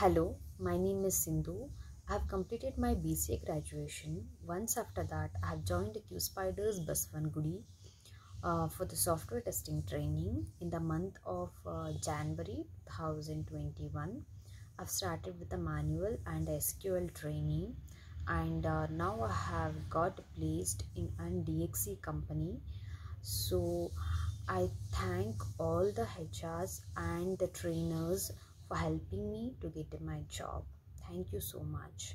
Hello, my name is Sindhu. I have completed my BCA graduation. Once after that, I have joined the QSpiders Basavanagudi uh, for the software testing training in the month of uh, January 2021. I've started with the manual and SQL training, and uh, now I have got placed in an DXC company. So I thank all the HRs and the trainers for helping me to get my job. Thank you so much.